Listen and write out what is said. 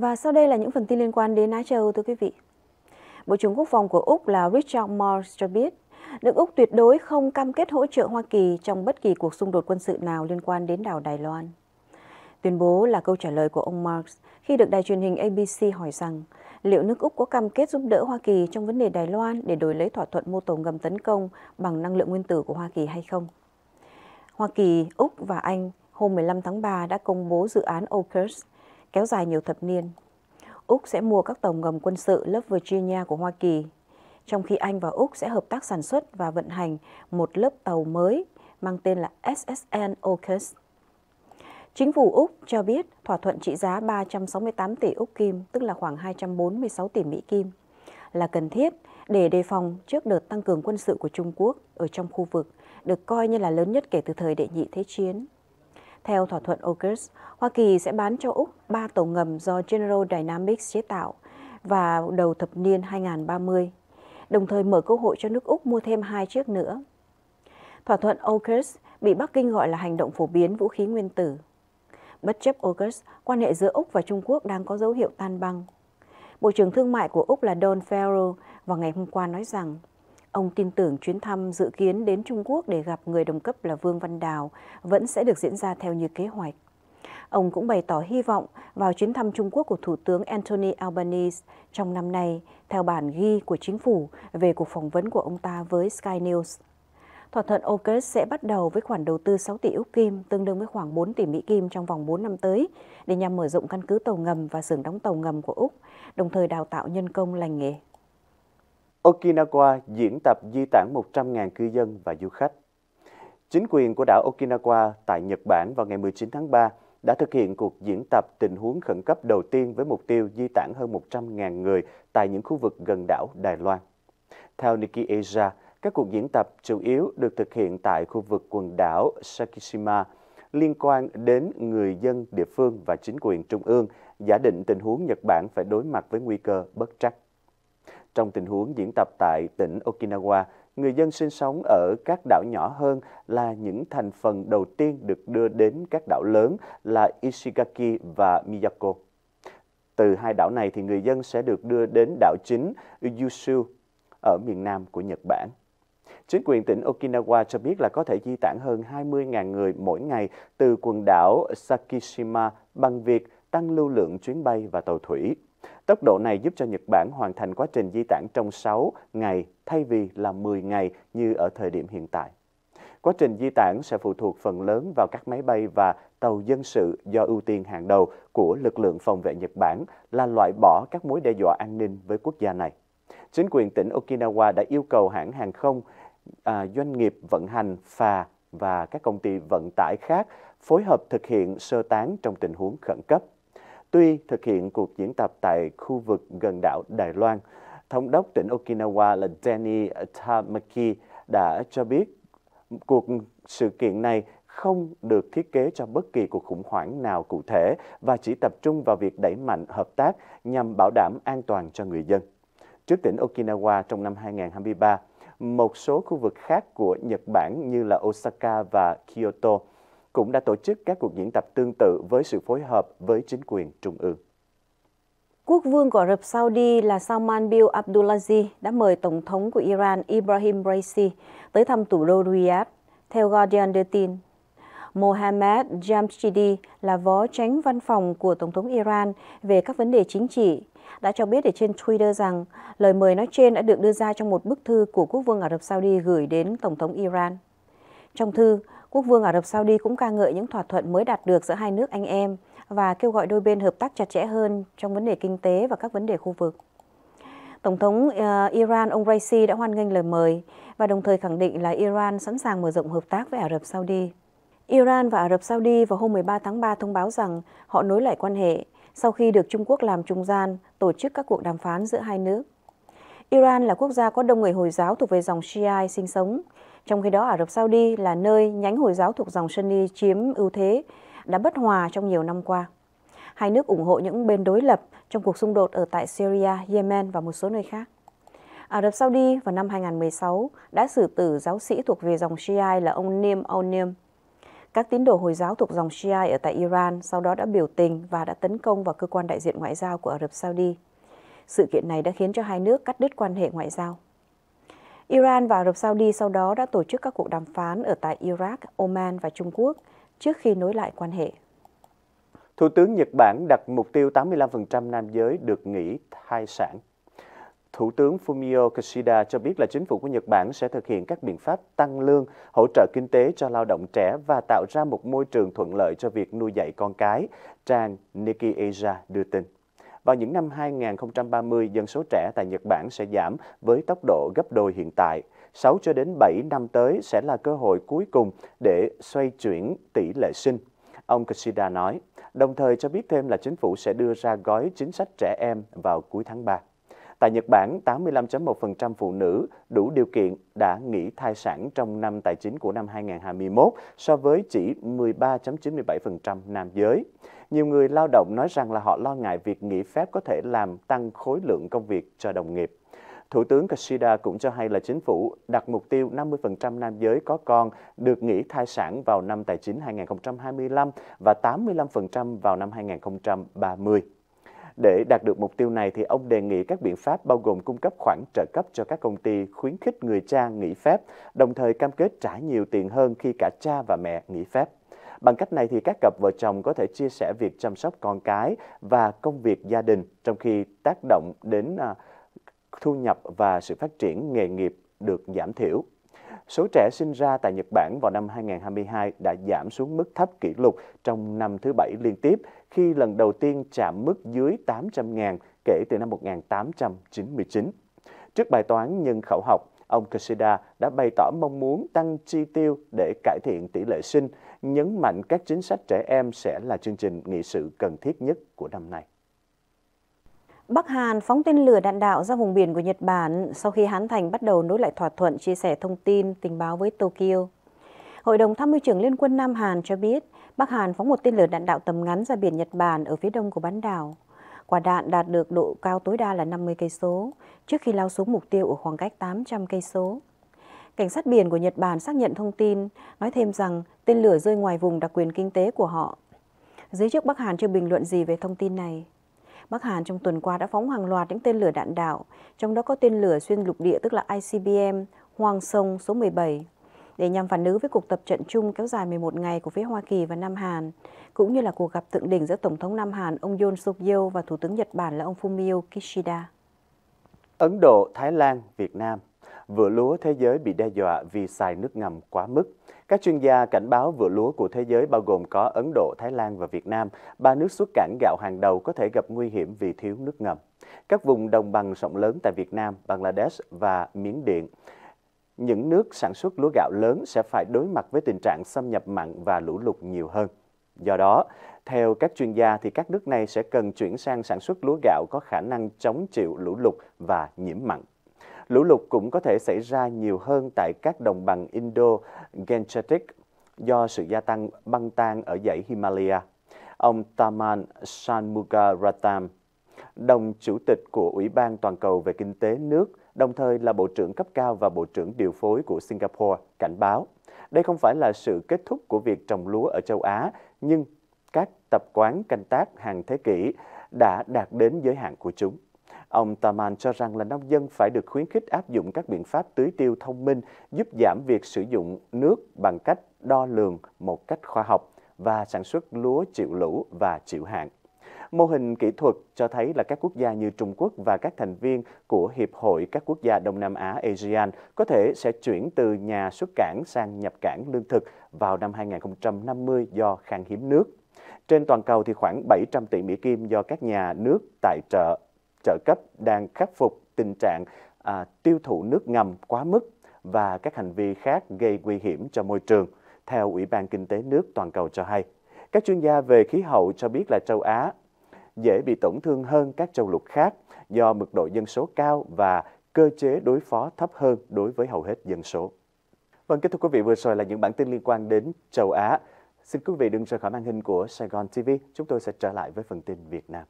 Và sau đây là những phần tin liên quan đến Á Châu thưa quý vị. Bộ trưởng Quốc phòng của Úc là Richard Marles cho biết, nước Úc tuyệt đối không cam kết hỗ trợ Hoa Kỳ trong bất kỳ cuộc xung đột quân sự nào liên quan đến đảo Đài Loan. Tuyên bố là câu trả lời của ông Marx khi được đài truyền hình ABC hỏi rằng liệu nước Úc có cam kết giúp đỡ Hoa Kỳ trong vấn đề Đài Loan để đổi lấy thỏa thuận mô tổ ngầm tấn công bằng năng lượng nguyên tử của Hoa Kỳ hay không. Hoa Kỳ, Úc và Anh hôm 15 tháng 3 đã công bố dự án AUKUS kéo dài nhiều thập niên. Úc sẽ mua các tàu ngầm quân sự lớp Virginia của Hoa Kỳ, trong khi Anh và Úc sẽ hợp tác sản xuất và vận hành một lớp tàu mới mang tên là SSN AUKUS. Chính phủ Úc cho biết thỏa thuận trị giá 368 tỷ Úc Kim, tức là khoảng 246 tỷ Mỹ Kim, là cần thiết để đề phòng trước đợt tăng cường quân sự của Trung Quốc ở trong khu vực, được coi như là lớn nhất kể từ thời đệ nhị thế chiến. Theo thỏa thuận AUKUS, Hoa Kỳ sẽ bán cho Úc 3 tàu ngầm do General Dynamics chế tạo vào đầu thập niên 2030, đồng thời mở cơ hội cho nước Úc mua thêm hai chiếc nữa. Thỏa thuận AUKUS bị Bắc Kinh gọi là hành động phổ biến vũ khí nguyên tử. Bất chấp AUKUS, quan hệ giữa Úc và Trung Quốc đang có dấu hiệu tan băng. Bộ trưởng Thương mại của Úc là Don Farrell vào ngày hôm qua nói rằng ông tin tưởng chuyến thăm dự kiến đến Trung Quốc để gặp người đồng cấp là Vương Văn Đào vẫn sẽ được diễn ra theo như kế hoạch. Ông cũng bày tỏ hy vọng vào chuyến thăm Trung Quốc của Thủ tướng Anthony Albanese trong năm nay, theo bản ghi của chính phủ về cuộc phỏng vấn của ông ta với Sky News. Thỏa thuận AUKUS sẽ bắt đầu với khoản đầu tư 6 tỷ Úc Kim, tương đương với khoảng 4 tỷ Mỹ Kim trong vòng 4 năm tới, để nhằm mở rộng căn cứ tàu ngầm và xưởng đóng tàu ngầm của Úc, đồng thời đào tạo nhân công lành nghề. Okinawa diễn tập di tản 100.000 cư dân và du khách. Chính quyền của đảo Okinawa tại Nhật Bản vào ngày 19 tháng 3 đã thực hiện cuộc diễn tập tình huống khẩn cấp đầu tiên với mục tiêu di tản hơn 100.000 người tại những khu vực gần đảo Đài Loan. Theo Nikki Asia, các cuộc diễn tập chủ yếu được thực hiện tại khu vực quần đảo Sakishima liên quan đến người dân địa phương và chính quyền trung ương giả định tình huống Nhật Bản phải đối mặt với nguy cơ bất trắc. Trong tình huống diễn tập tại tỉnh Okinawa, người dân sinh sống ở các đảo nhỏ hơn là những thành phần đầu tiên được đưa đến các đảo lớn là Ishigaki và Miyako. Từ hai đảo này thì người dân sẽ được đưa đến đảo chính Yushu ở miền nam của Nhật Bản. Chính quyền tỉnh Okinawa cho biết là có thể di tản hơn 20.000 người mỗi ngày từ quần đảo Sakishima bằng việc tăng lưu lượng chuyến bay và tàu thủy. Tốc độ này giúp cho Nhật Bản hoàn thành quá trình di tản trong 6 ngày thay vì là 10 ngày như ở thời điểm hiện tại. Quá trình di tản sẽ phụ thuộc phần lớn vào các máy bay và tàu dân sự do ưu tiên hàng đầu của lực lượng phòng vệ Nhật Bản là loại bỏ các mối đe dọa an ninh với quốc gia này. Chính quyền tỉnh Okinawa đã yêu cầu hãng hàng không, à, doanh nghiệp vận hành phà và các công ty vận tải khác phối hợp thực hiện sơ tán trong tình huống khẩn cấp. Tuy thực hiện cuộc diễn tập tại khu vực gần đảo Đài Loan, Thống đốc tỉnh Okinawa là Danny Tamaki đã cho biết cuộc sự kiện này không được thiết kế cho bất kỳ cuộc khủng hoảng nào cụ thể và chỉ tập trung vào việc đẩy mạnh hợp tác nhằm bảo đảm an toàn cho người dân. Trước tỉnh Okinawa trong năm 2023, một số khu vực khác của Nhật Bản như là Osaka và Kyoto cũng đã tổ chức các cuộc diễn tập tương tự với sự phối hợp với chính quyền trung ương. Quốc vương của Ả Rập Saudi là Salman bin Abdulaziz đã mời Tổng thống của Iran Ibrahim Raisi tới thăm thủ đô Riyadh, theo Guardian đưa tin. Mohammad Jamshidi là phó tránh văn phòng của Tổng thống Iran về các vấn đề chính trị, đã cho biết ở trên Twitter rằng lời mời nói trên đã được đưa ra trong một bức thư của Quốc vương Ả Rập Saudi gửi đến Tổng thống Iran. Trong thư, Quốc vương Ả Rập Saudi cũng ca ngợi những thỏa thuận mới đạt được giữa hai nước anh em và kêu gọi đôi bên hợp tác chặt chẽ hơn trong vấn đề kinh tế và các vấn đề khu vực. Tổng thống ờ, Iran ông Raisi đã hoan nghênh lời mời và đồng thời khẳng định là Iran sẵn sàng mở rộng hợp tác với Ả Rập Saudi. Iran và Ả Rập Saudi vào hôm 13 tháng 3 thông báo rằng họ nối lại quan hệ sau khi được Trung Quốc làm trung gian tổ chức các cuộc đàm phán giữa hai nước. Iran là quốc gia có đông người Hồi giáo thuộc về dòng Shia sinh sống, trong khi đó Ả Rập Saudi là nơi nhánh Hồi giáo thuộc dòng Sunni chiếm ưu thế, đã bất hòa trong nhiều năm qua. Hai nước ủng hộ những bên đối lập trong cuộc xung đột ở tại Syria, Yemen và một số nơi khác. Ả Rập Saudi vào năm 2016 đã xử tử giáo sĩ thuộc về dòng Shia là ông Nim al-Nim Các tín đồ Hồi giáo thuộc dòng Shia ở tại Iran sau đó đã biểu tình và đã tấn công vào cơ quan đại diện ngoại giao của Ả Rập Saudi. Sự kiện này đã khiến cho hai nước cắt đứt quan hệ ngoại giao. Iran và Ả Rập Saudi sau đó đã tổ chức các cuộc đàm phán ở tại Iraq, Oman và Trung Quốc trước khi nối lại quan hệ. Thủ tướng Nhật Bản đặt mục tiêu 85% nam giới được nghỉ thai sản. Thủ tướng Fumio Kishida cho biết là chính phủ của Nhật Bản sẽ thực hiện các biện pháp tăng lương, hỗ trợ kinh tế cho lao động trẻ và tạo ra một môi trường thuận lợi cho việc nuôi dạy con cái, trang Nikki Asia đưa tin. Vào những năm 2030, dân số trẻ tại Nhật Bản sẽ giảm với tốc độ gấp đôi hiện tại. 6 cho đến 7 năm tới sẽ là cơ hội cuối cùng để xoay chuyển tỷ lệ sinh. Ông Kishida nói, đồng thời cho biết thêm là chính phủ sẽ đưa ra gói chính sách trẻ em vào cuối tháng 3. Tại Nhật Bản, 85.1% phụ nữ đủ điều kiện đã nghỉ thai sản trong năm tài chính của năm 2021 so với chỉ 13.97% nam giới. Nhiều người lao động nói rằng là họ lo ngại việc nghỉ phép có thể làm tăng khối lượng công việc cho đồng nghiệp. Thủ tướng Kishida cũng cho hay là chính phủ đặt mục tiêu 50% nam giới có con được nghỉ thai sản vào năm tài chính 2025 và 85% vào năm 2030. Để đạt được mục tiêu này thì ông đề nghị các biện pháp bao gồm cung cấp khoản trợ cấp cho các công ty khuyến khích người cha nghỉ phép, đồng thời cam kết trả nhiều tiền hơn khi cả cha và mẹ nghỉ phép. Bằng cách này thì các cặp vợ chồng có thể chia sẻ việc chăm sóc con cái và công việc gia đình trong khi tác động đến à, thu nhập và sự phát triển nghề nghiệp được giảm thiểu. Số trẻ sinh ra tại Nhật Bản vào năm 2022 đã giảm xuống mức thấp kỷ lục trong năm thứ bảy liên tiếp khi lần đầu tiên chạm mức dưới 800.000 kể từ năm 1899. Trước bài toán nhân khẩu học, ông Kishida đã bày tỏ mong muốn tăng chi tiêu để cải thiện tỷ lệ sinh, nhấn mạnh các chính sách trẻ em sẽ là chương trình nghị sự cần thiết nhất của năm nay. Bắc Hàn phóng tên lửa đạn đạo ra vùng biển của Nhật Bản sau khi Hán Thành bắt đầu nối lại thỏa thuận chia sẻ thông tin tình báo với Tokyo. Hội đồng tham mưu trưởng Liên quân Nam Hàn cho biết Bắc Hàn phóng một tên lửa đạn đạo tầm ngắn ra biển Nhật Bản ở phía đông của bán đảo. Quả đạn đạt được độ cao tối đa là 50 cây số trước khi lao xuống mục tiêu ở khoảng cách 800 cây số. Cảnh sát biển của Nhật Bản xác nhận thông tin, nói thêm rằng tên lửa rơi ngoài vùng đặc quyền kinh tế của họ. Giới chức Bắc Hàn chưa bình luận gì về thông tin này. Bắc Hàn trong tuần qua đã phóng hàng loạt những tên lửa đạn đạo, trong đó có tên lửa xuyên lục địa tức là ICBM Hoàng Sông số 17 để nhằm phản ứng với cuộc tập trận chung kéo dài 11 ngày của phía Hoa Kỳ và Nam Hàn, cũng như là cuộc gặp thượng đỉnh giữa Tổng thống Nam Hàn ông Yoon suk yeol và Thủ tướng Nhật Bản là ông Fumio Kishida. Ấn Độ, Thái Lan, Việt Nam vựa lúa thế giới bị đe dọa vì xài nước ngầm quá mức. Các chuyên gia cảnh báo vựa lúa của thế giới bao gồm có Ấn Độ, Thái Lan và Việt Nam, ba nước xuất cảng gạo hàng đầu có thể gặp nguy hiểm vì thiếu nước ngầm. Các vùng đồng bằng rộng lớn tại Việt Nam, Bangladesh và Miến Điện những nước sản xuất lúa gạo lớn sẽ phải đối mặt với tình trạng xâm nhập mặn và lũ lụt nhiều hơn. Do đó, theo các chuyên gia thì các nước này sẽ cần chuyển sang sản xuất lúa gạo có khả năng chống chịu lũ lụt và nhiễm mặn. Lũ lụt cũng có thể xảy ra nhiều hơn tại các đồng bằng Indo-Gangetic do sự gia tăng băng tan ở dãy Himalaya. Ông Taman Shanmugaratam, đồng chủ tịch của Ủy ban Toàn cầu về Kinh tế nước, đồng thời là Bộ trưởng cấp cao và Bộ trưởng điều phối của Singapore, cảnh báo. Đây không phải là sự kết thúc của việc trồng lúa ở châu Á, nhưng các tập quán canh tác hàng thế kỷ đã đạt đến giới hạn của chúng. Ông Taman cho rằng là nông dân phải được khuyến khích áp dụng các biện pháp tưới tiêu thông minh giúp giảm việc sử dụng nước bằng cách đo lường một cách khoa học và sản xuất lúa chịu lũ và chịu hạn. Mô hình kỹ thuật cho thấy là các quốc gia như Trung Quốc và các thành viên của Hiệp hội các quốc gia Đông Nam Á ASEAN có thể sẽ chuyển từ nhà xuất cảng sang nhập cảng lương thực vào năm 2050 do khan hiếm nước. Trên toàn cầu thì khoảng 700 tỷ Mỹ Kim do các nhà nước tài trợ trợ cấp đang khắc phục tình trạng à, tiêu thụ nước ngầm quá mức và các hành vi khác gây nguy hiểm cho môi trường, theo Ủy ban Kinh tế nước toàn cầu cho hay. Các chuyên gia về khí hậu cho biết là châu Á dễ bị tổn thương hơn các châu lục khác do mật độ dân số cao và cơ chế đối phó thấp hơn đối với hầu hết dân số. Vâng, kết thúc quý vị, vừa rồi là những bản tin liên quan đến châu Á. Xin quý vị đừng rời khỏi màn hình của Sài Gòn TV, chúng tôi sẽ trở lại với phần tin Việt Nam.